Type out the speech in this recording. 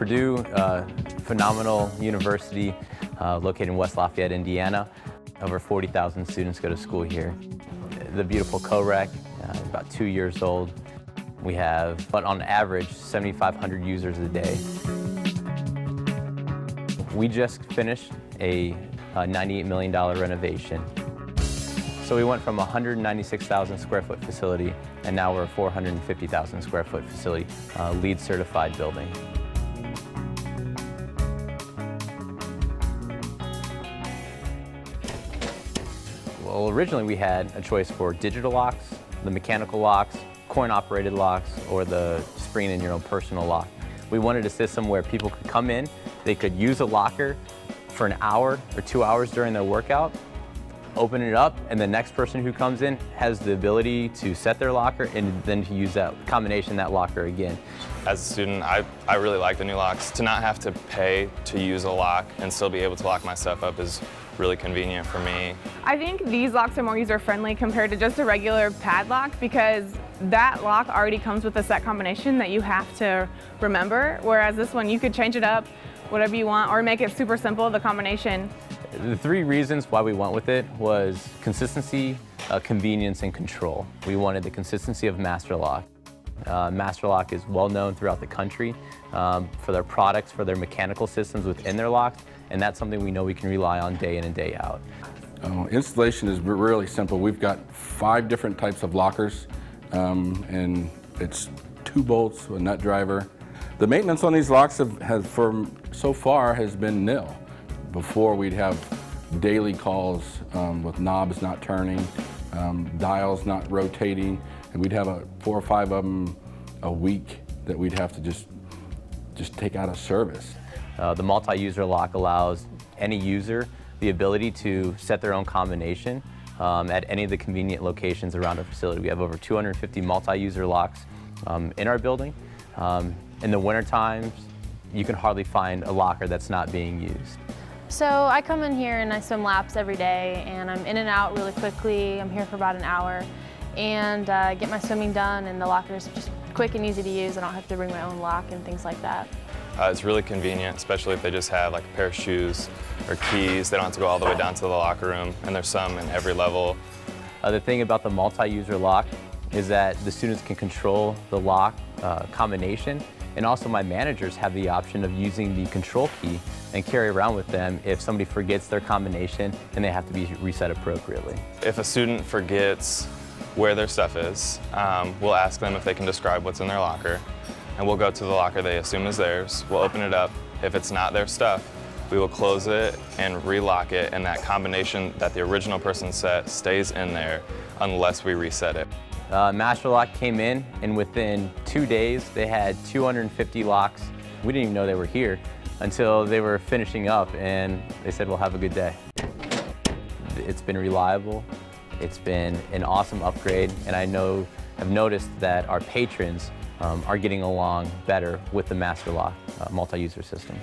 Purdue, uh, phenomenal university uh, located in West Lafayette, Indiana. Over 40,000 students go to school here. The beautiful CoRec, uh, about two years old. We have, but on average, 7,500 users a day. We just finished a, a $98 million renovation. So we went from a 196,000 square foot facility, and now we're a 450,000 square foot facility, uh, LEED certified building. Well, originally we had a choice for digital locks, the mechanical locks, coin-operated locks, or the spring in your own personal lock. We wanted a system where people could come in, they could use a locker for an hour or two hours during their workout, open it up, and the next person who comes in has the ability to set their locker and then to use that combination, that locker again. As a student, I, I really like the new locks. To not have to pay to use a lock and still be able to lock my stuff up is really convenient for me. I think these locks are more user-friendly compared to just a regular padlock because that lock already comes with a set combination that you have to remember, whereas this one you could change it up whatever you want or make it super simple, the combination. The three reasons why we went with it was consistency, uh, convenience, and control. We wanted the consistency of Master Lock. Uh, Master Lock is well known throughout the country um, for their products, for their mechanical systems within their locks, and that's something we know we can rely on day in and day out. Uh, installation is really simple. We've got five different types of lockers, um, and it's two bolts, a nut driver. The maintenance on these locks have, has, for so far, has been nil. Before we'd have daily calls um, with knobs not turning, um, dials not rotating, and we'd have a, four or five of them a week that we'd have to just just take out of service. Uh, the multi-user lock allows any user the ability to set their own combination um, at any of the convenient locations around our facility. We have over 250 multi-user locks um, in our building. Um, in the winter times, you can hardly find a locker that's not being used. So I come in here and I swim laps every day and I'm in and out really quickly. I'm here for about an hour and uh, get my swimming done and the locker's is just quick and easy to use. I don't have to bring my own lock and things like that. Uh, it's really convenient, especially if they just have like a pair of shoes or keys. They don't have to go all the way down to the locker room and there's some in every level. Uh, the thing about the multi-user lock is that the students can control the lock uh, combination and also my managers have the option of using the control key and carry around with them if somebody forgets their combination and they have to be reset appropriately. If a student forgets where their stuff is, um, we'll ask them if they can describe what's in their locker and we'll go to the locker they assume is theirs. We'll open it up. If it's not their stuff, we will close it and relock it and that combination that the original person set stays in there unless we reset it. Uh, Master Lock came in and within two days they had 250 locks. We didn't even know they were here until they were finishing up and they said, well, have a good day. It's been reliable. It's been an awesome upgrade and I know, I've noticed that our patrons um, are getting along better with the Master Lock uh, multi-user system.